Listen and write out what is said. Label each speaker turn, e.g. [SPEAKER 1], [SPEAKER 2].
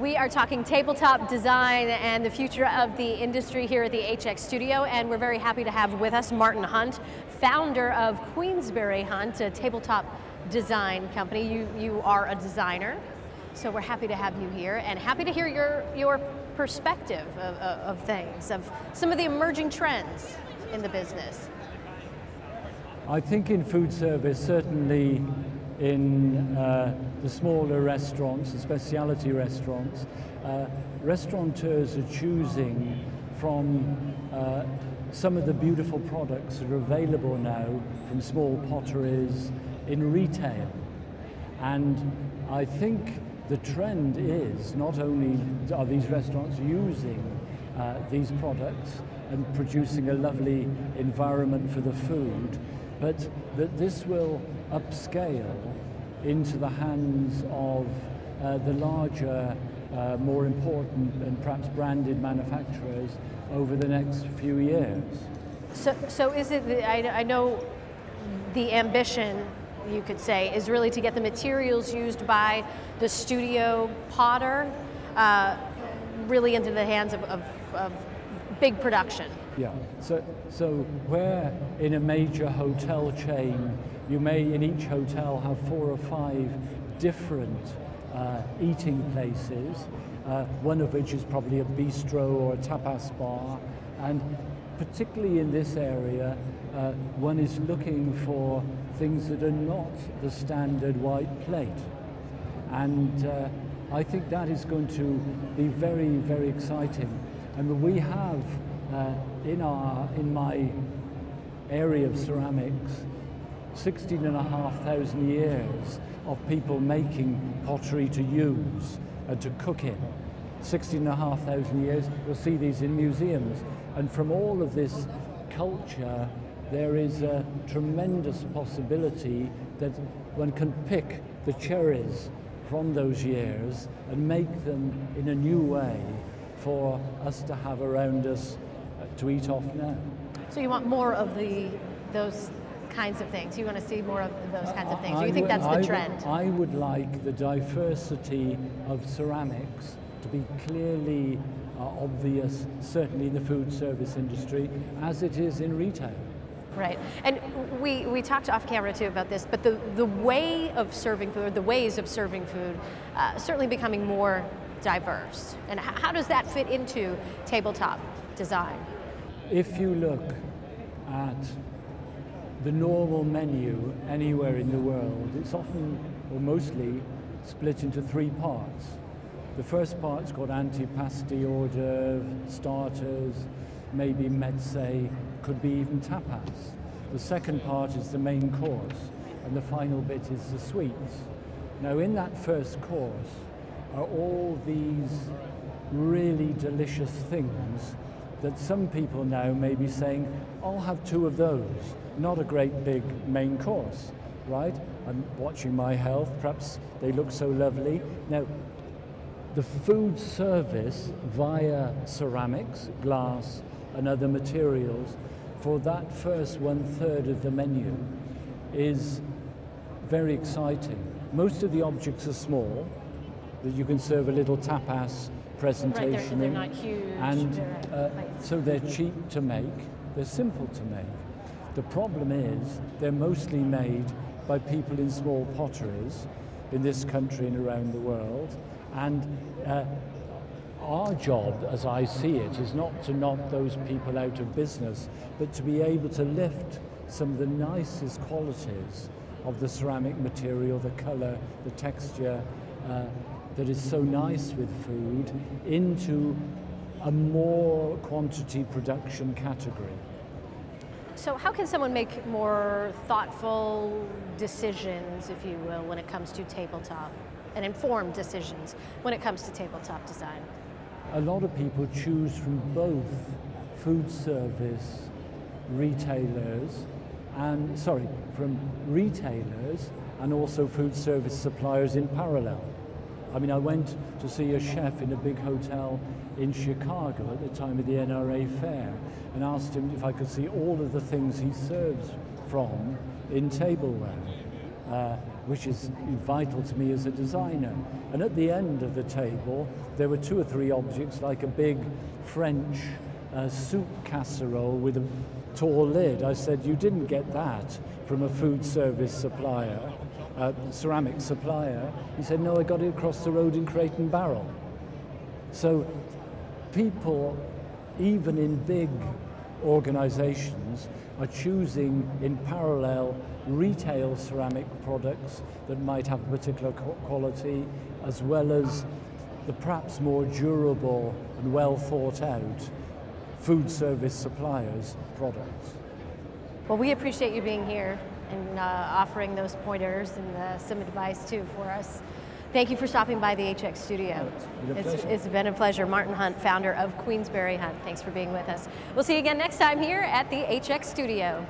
[SPEAKER 1] We are talking tabletop design and the future of the industry here at the HX studio, and we're very happy to have with us Martin Hunt, founder of Queensberry Hunt, a tabletop design company. You, you are a designer, so we're happy to have you here and happy to hear your, your perspective of, of, of things, of some of the emerging trends in the business.
[SPEAKER 2] I think in food service, certainly in uh, the smaller restaurants, the specialty restaurants, uh, restaurateurs are choosing from uh, some of the beautiful products that are available now from small potteries in retail. And I think the trend is not only are these restaurants using uh, these products and producing a lovely environment for the food, but that this will upscale into the hands of uh, the larger, uh, more important and perhaps branded manufacturers over the next few years.
[SPEAKER 1] So, so is it, I, I know the ambition you could say, is really to get the materials used by the studio potter uh, really into the hands of, of, of, big production.
[SPEAKER 2] Yeah, so, so where in a major hotel chain you may in each hotel have four or five different uh, eating places, uh, one of which is probably a bistro or a tapas bar. And particularly in this area, uh, one is looking for things that are not the standard white plate. And uh, I think that is going to be very, very exciting. And we have uh, in, our, in my area of ceramics 16 and a half thousand years of people making pottery to use and to cook in. 16 and a half thousand years, you'll see these in museums. And from all of this culture, there is a tremendous possibility that one can pick the cherries from those years and make them in a new way for us to have around us uh, to eat off now.
[SPEAKER 1] So you want more of the those kinds of things. You want to see more of those kinds of things. Do you think that's the
[SPEAKER 2] I
[SPEAKER 1] trend?
[SPEAKER 2] Would, I would like the diversity of ceramics to be clearly uh, obvious, certainly in the food service industry, as it is in retail.
[SPEAKER 1] Right, and we, we talked off camera too about this, but the, the way of serving food, the ways of serving food, uh, certainly becoming more diverse. And how does that fit into tabletop design?
[SPEAKER 2] If you look at the normal menu anywhere in the world, it's often or mostly split into three parts. The first part's called antipasti hors d'oeuvre, starters, maybe mezze, could be even tapas. The second part is the main course, and the final bit is the sweets. Now in that first course are all these really delicious things that some people now may be saying, I'll have two of those, not a great big main course, right? I'm watching my health, perhaps they look so lovely. Now, the food service via ceramics, glass, and other materials for that first one third of the menu is very exciting. Most of the objects are small, that you can serve a little tapas presentation
[SPEAKER 1] right, they're, they're not huge.
[SPEAKER 2] And uh, so they're cheap to make, they're simple to make. The problem is they're mostly made by people in small potteries in this country and around the world. And uh, our job, as I see it, is not to knock those people out of business, but to be able to lift some of the nicest qualities of the ceramic material, the color, the texture, uh, that is so nice with food into a more quantity production category.
[SPEAKER 1] So how can someone make more thoughtful decisions, if you will, when it comes to tabletop, and informed decisions when it comes to tabletop design?
[SPEAKER 2] A lot of people choose from both food service retailers and, sorry, from retailers and also food service suppliers in parallel. I mean, I went to see a chef in a big hotel in Chicago at the time of the NRA fair and asked him if I could see all of the things he serves from in tableware. uh, which is vital to me as a designer. And at the end of the table, there were two or three objects like a big French uh, soup casserole with a tall lid. I said, you didn't get that from a food service supplier, uh, ceramic supplier. He said, no, I got it across the road in Crate and Barrel. So people, even in big organizations, are choosing in parallel retail ceramic products that might have a particular quality, as well as the perhaps more durable and well thought out food service suppliers' products.
[SPEAKER 1] Well, we appreciate you being here and uh, offering those pointers and uh, some advice too for us. Thank you for stopping by the HX studio.
[SPEAKER 2] Oh, it's,
[SPEAKER 1] it's, it's been a pleasure. Martin Hunt, founder of Queensberry Hunt. Thanks for being with us. We'll see you again next time here at the HX studio.